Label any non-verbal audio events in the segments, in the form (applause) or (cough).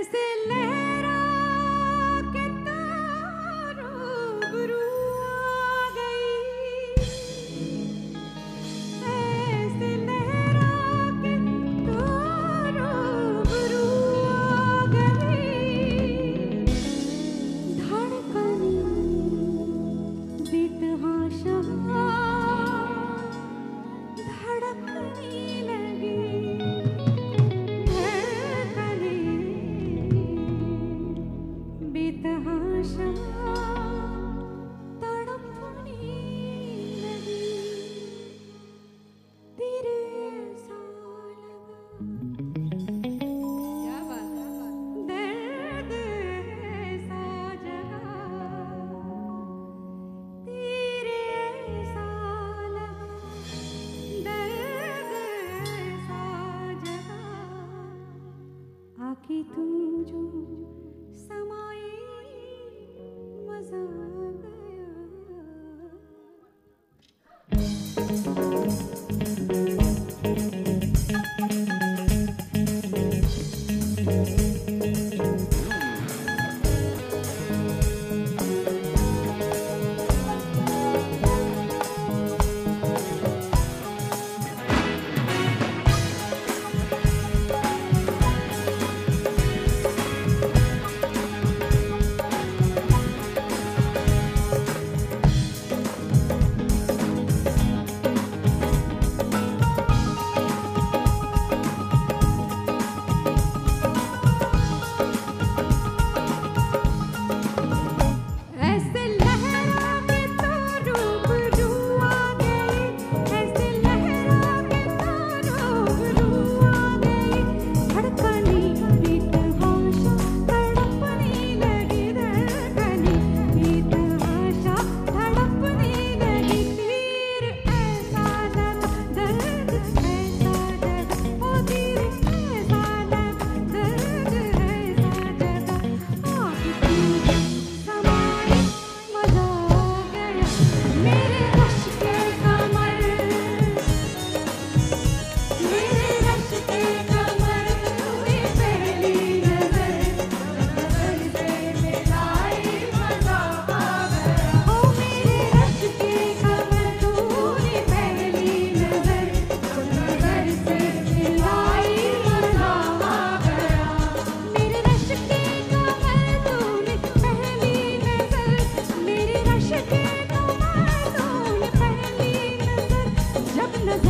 desde lejos. समाए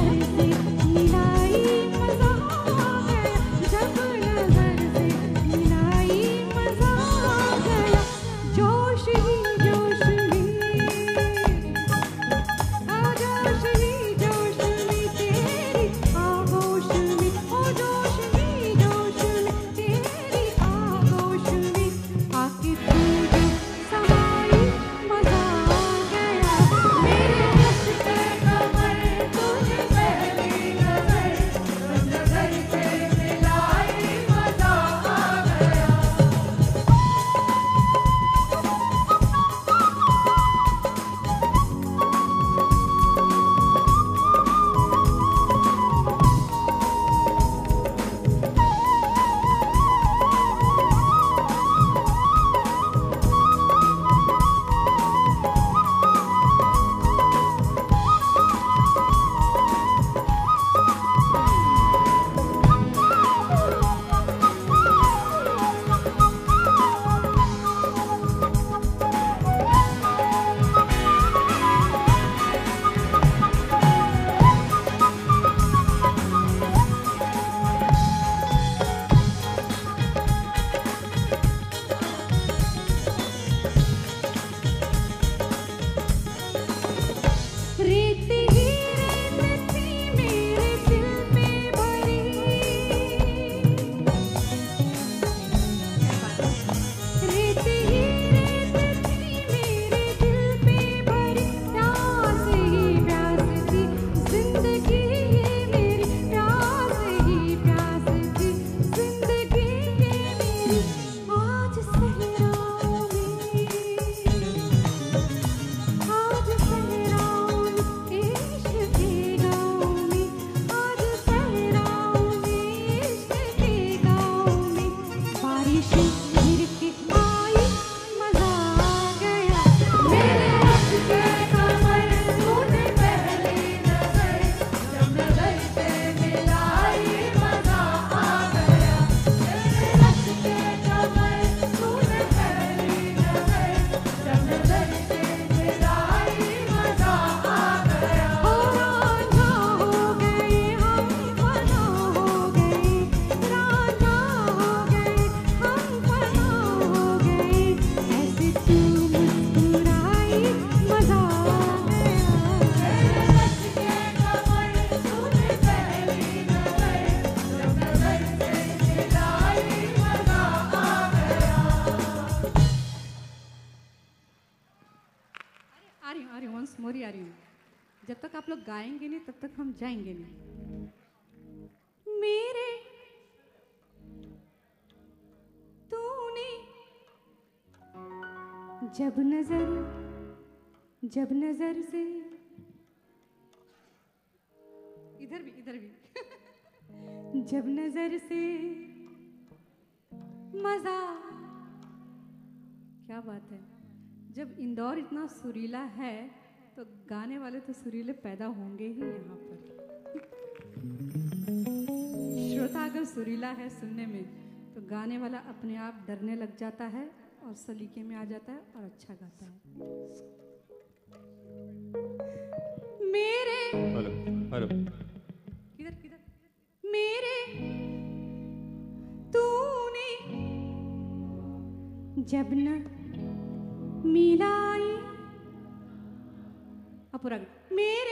Thank you. आप लोग गाएँगे नहीं, तब तक हम जाएँगे नहीं। मेरे तूने जब नज़र जब नज़र से इधर भी इधर भी। (laughs) जब नज़र से मज़ा, क्या बात है। जब इंदौर इतना सुरीला है तो गाने वाले तो सुरीले पैदा होंगे ही यहाँ पर। श्रोता अगर सुरीला है सुनने में तो गाने वाला अपने आप डरने लग जाता है और सलीके में आ जाता है और अच्छा गाता है। मेरे हेलो हेलो। किधर किधर? मेरे तूने जब न मिलाई por aqui. Mire!